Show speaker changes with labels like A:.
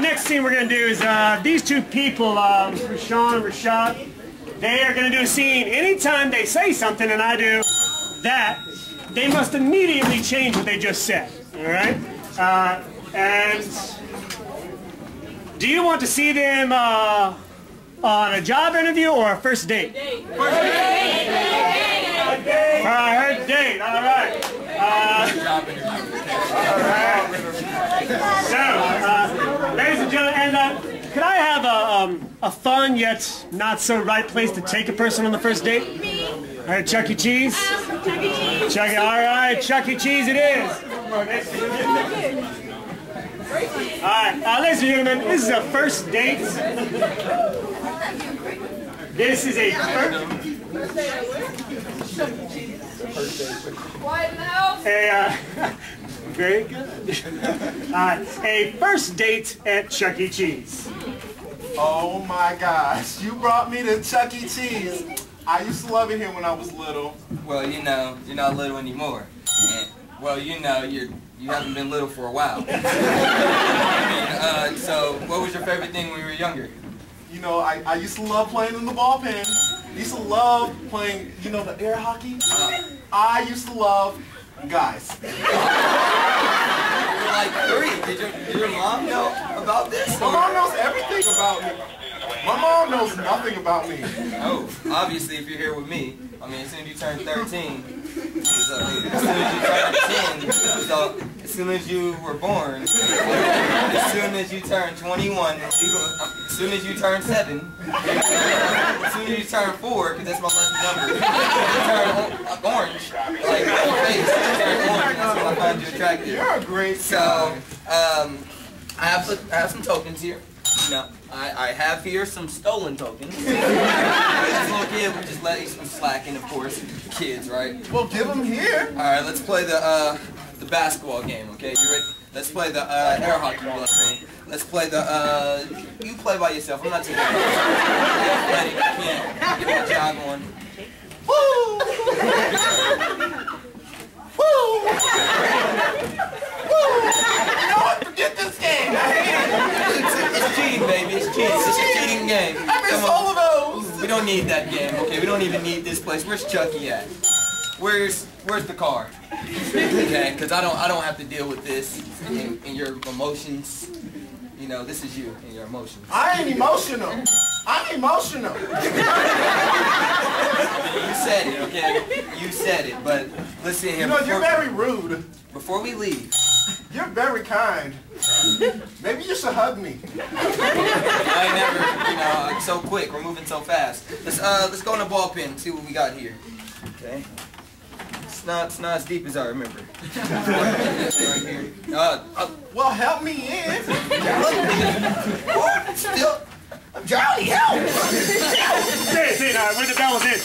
A: next scene we're going to do is uh, these two people, um, Rashawn and Rashad, they are going to do a scene. Anytime they say something and I do that, they must immediately change what they just said. All right? Uh, and do you want to see them uh, on a job interview or a first date? First date. All right, I heard date. All right. Uh, all right. Uh, ladies and gentlemen, and uh, could I have a, um, a fun yet not so right place to take a person on the first date? All right, Chuck E. Cheese.
B: Chuck E. Cheese.
A: Chuck. All right, Chuck E. Cheese it is. All right, uh, ladies and gentlemen, this is a first date. This is a first. A, uh, very good. Uh, a first date at Chuck E. Cheese.
C: Oh my gosh, you brought me to Chuck E. Cheese. I used to love it here when I was little.
D: Well, you know, you're not little anymore. And, well, you know, you're you haven't been little for a while. I mean, uh, so what was your favorite thing when you were younger?
C: You know, I, I used to love playing in the ball pen. I used to love playing, you know, the air hockey.
D: Uh,
C: I used to love guys.
D: like three. Did your, did your mom know about this?
C: My mom knows everything about me. My mom knows nothing about me.
D: Oh, obviously, if you're here with me, I mean, as soon as you turn 13, as soon as you turn 10, so as soon as you were born, as soon as you turn 21, as soon as you turn 7, as soon as you turn 4, because that's my lucky number, you turn orange, like face, you turn orange, I find you attractive.
C: You're a great
D: So, um, I have, some- I have some tokens here. You know, I, I have here some stolen tokens. this little kid would just let you some slacking, of course, kids, right?
C: Well, give them here.
D: All right, let's play the uh, the basketball game. Okay, you ready? Let's play the uh, air hockey game. Let's play the. Uh, you play by yourself. I'm not taking. Ready? You can't get my jog on.
C: Woo! Woo! Woo! You know what? Forget this game.
D: It's, it's. It's cheating. It's a cheating game.
C: I miss
D: Come
C: all of those.
D: We don't need that game. Okay, we don't even need this place. Where's Chucky at? Where's Where's the car? Okay, because I don't I don't have to deal with this and, and your emotions. You know, this is you and your emotions.
C: I ain't emotional. I'm emotional.
D: You said it, okay? You said it, but listen here.
C: You know, you're very rude.
D: before we leave,
C: You're very kind. Maybe you should hug me.
D: I never, you know, I'm so quick. We're moving so fast. Let's uh, let's go in the ball pin and see what we got here. Okay. It's not, it's not as deep as I remember. right here. Uh, uh,
C: Well, help me in.
D: still, Johnny, help!
A: Say it, say it, uh, where the bell is in.